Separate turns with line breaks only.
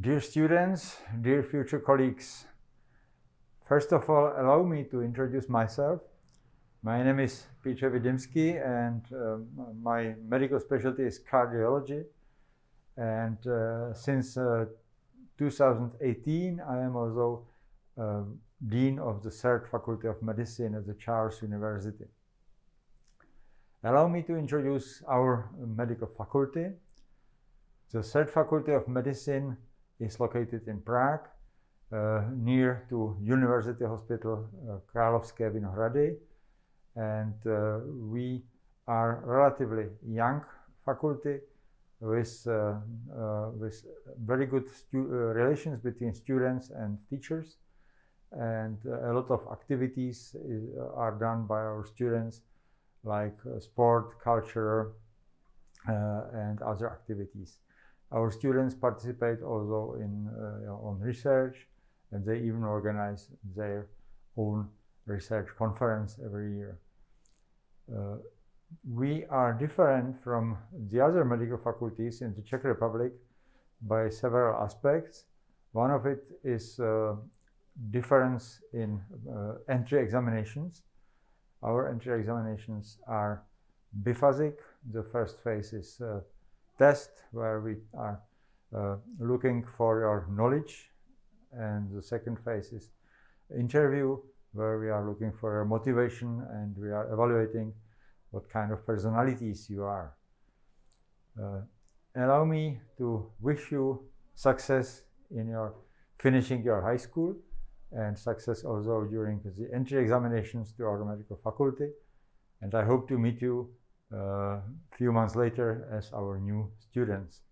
Dear students, dear future colleagues, first of all, allow me to introduce myself. My name is Peter Widimský and um, my medical specialty is cardiology. And uh, since uh, 2018, I am also uh, Dean of the Third Faculty of Medicine at the Charles University. Allow me to introduce our medical faculty. The Third Faculty of Medicine is located in Prague, uh, near to University Hospital uh, Královské Vinohrady. And uh, we are relatively young faculty with, uh, uh, with very good uh, relations between students and teachers. And a lot of activities is, are done by our students like sport, culture, and other activities. Our students participate also in uh, on research, and they even organize their own research conference every year. Uh, we are different from the other medical faculties in the Czech Republic by several aspects. One of it is uh, difference in uh, entry examinations. Our entry examinations are biphasic. The first phase is uh, test where we are uh, looking for your knowledge and the second phase is interview where we are looking for your motivation and we are evaluating what kind of personalities you are. Uh, allow me to wish you success in your finishing your high school and success also during the entry examinations to our medical faculty. And I hope to meet you a uh, few months later as our new students.